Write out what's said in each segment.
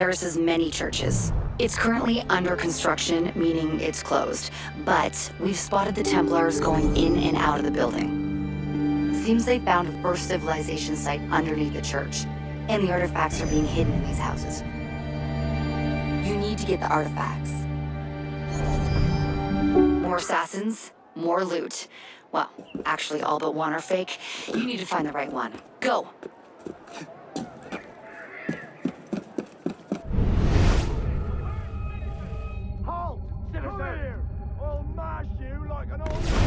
Paris's many churches. It's currently under construction, meaning it's closed. But we've spotted the Templars going in and out of the building. Seems they found a first civilization site underneath the church, and the artifacts are being hidden in these houses. You need to get the artifacts. More assassins, more loot. Well, actually all but one are fake. You need to find the right one. Go! Like an old...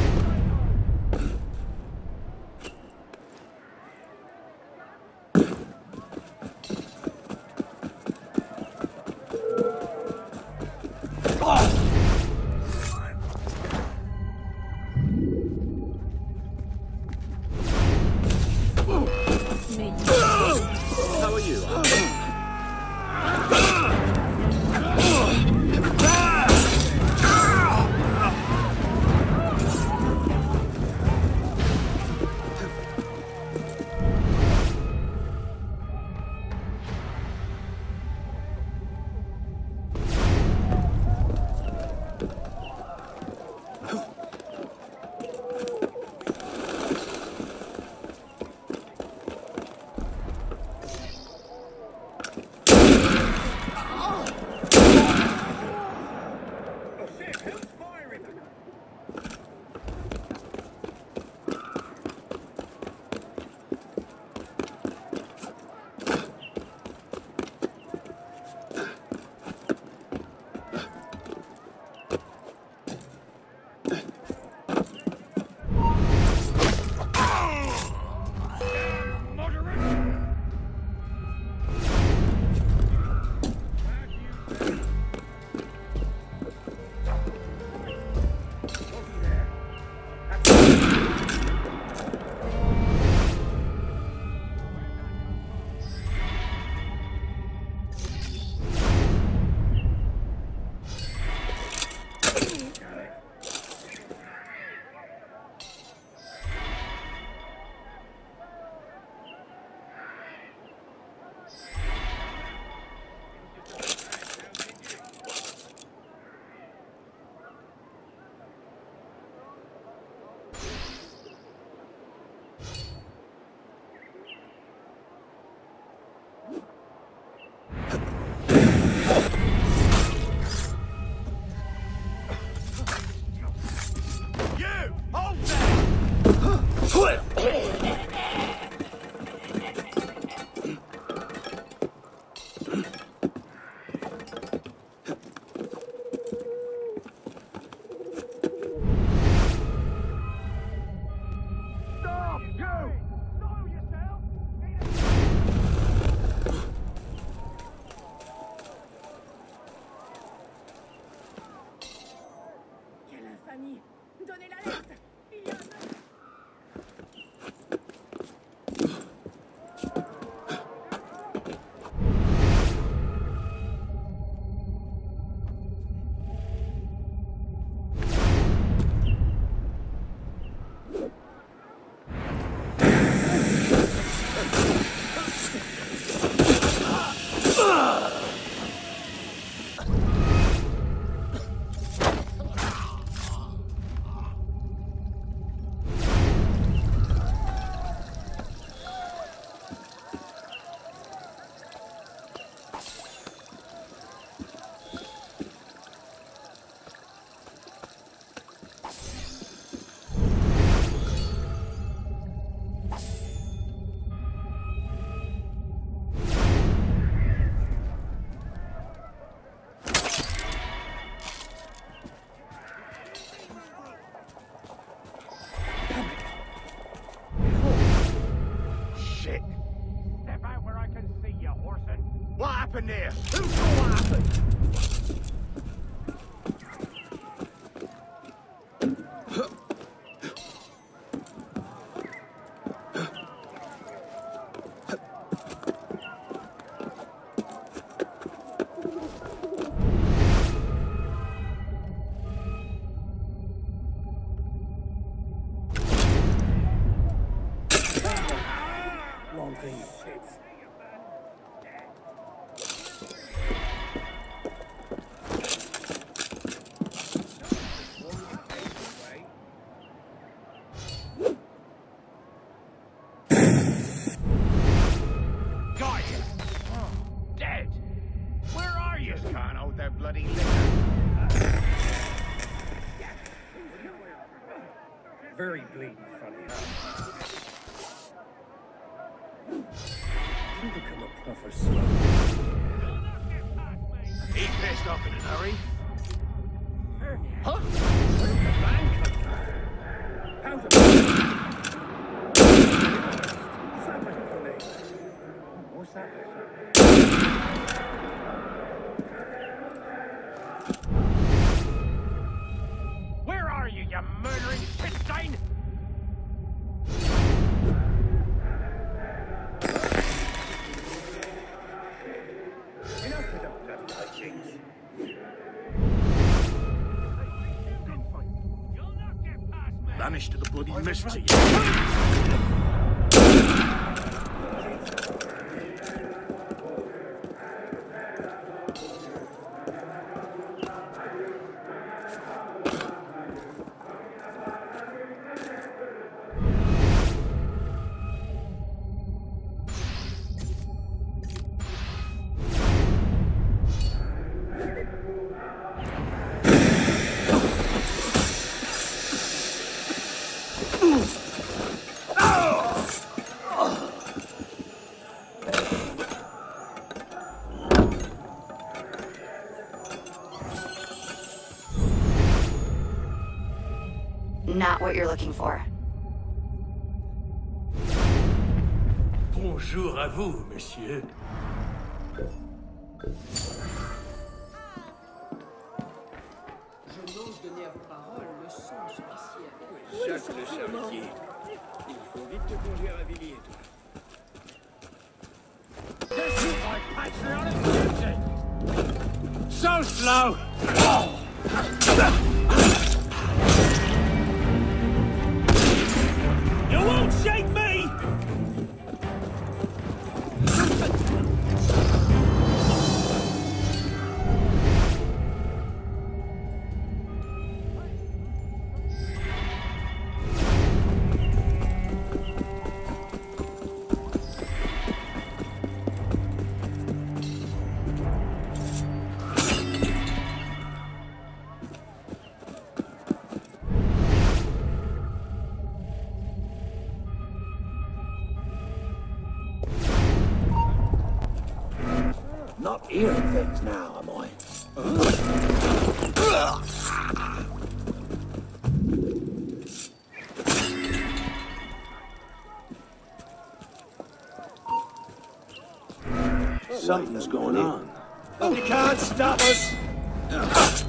clip. Bloody liquor. Very bleeding funny, huh? You become a proper slug. He pissed off in a hurry. Huh? Vanish what you're looking for. Bonjour à vous, monsieur. Je n'ose donner à vos paroles le sens officiel. Jacques le charretier. Il faut vite te conduire à Villiers, toi. This is my patriotic duty. So slow. Things now, am I? Something's going on. You can't stop us!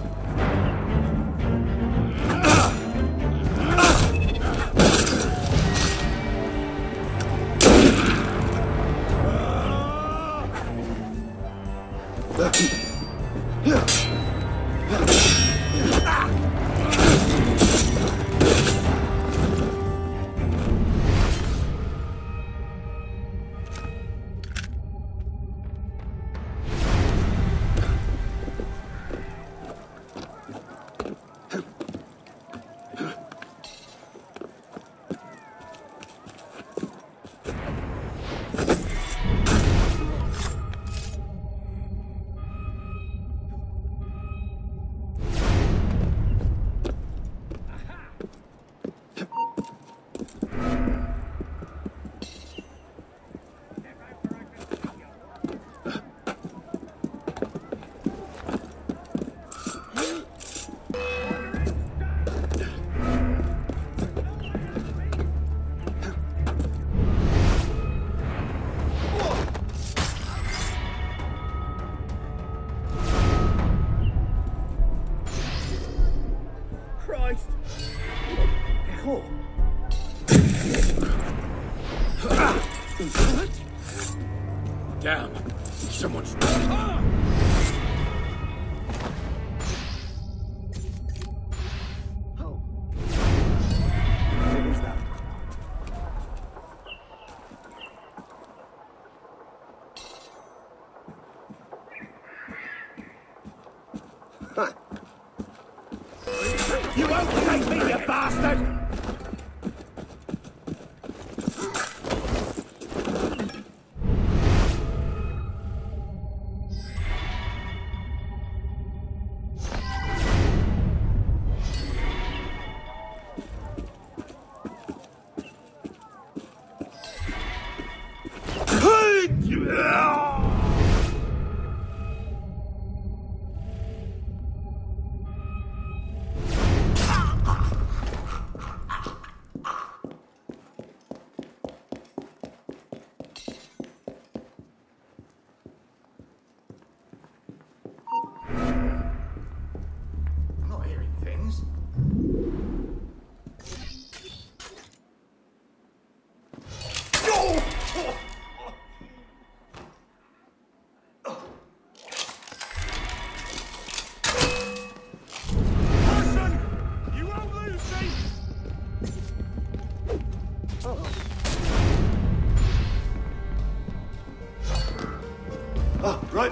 Yeah!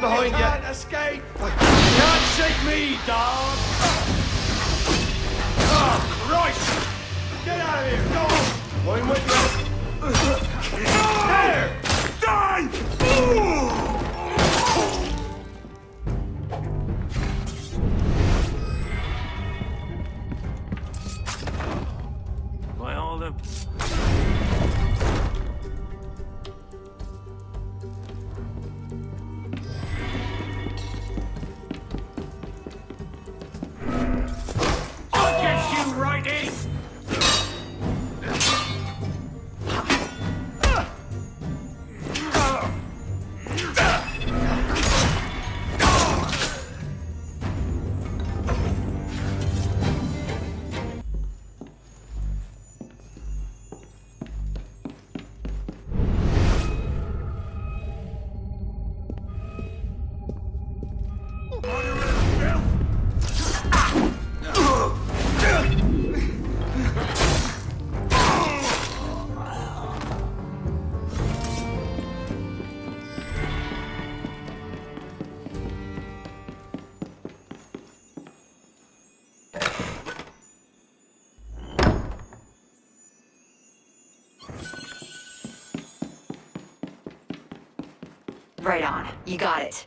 Behind you. Can't escape. You Can't shake me, dog. Oh, Christ! Get out of here. Go on. I'm with you. Right on. You got it.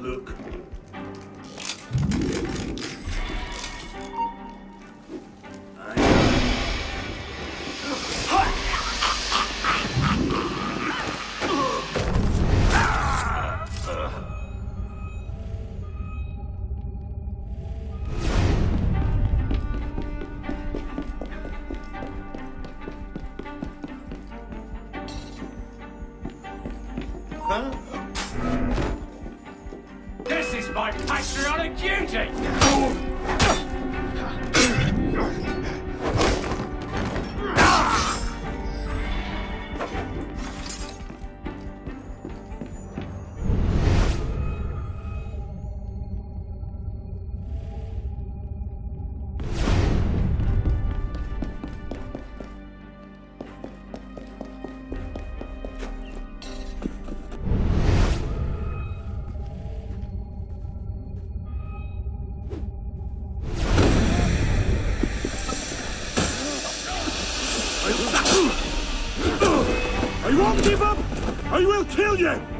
Look. Is my patriotic duty! I will kill you!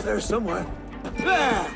Out there somewhere. Ah!